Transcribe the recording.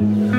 you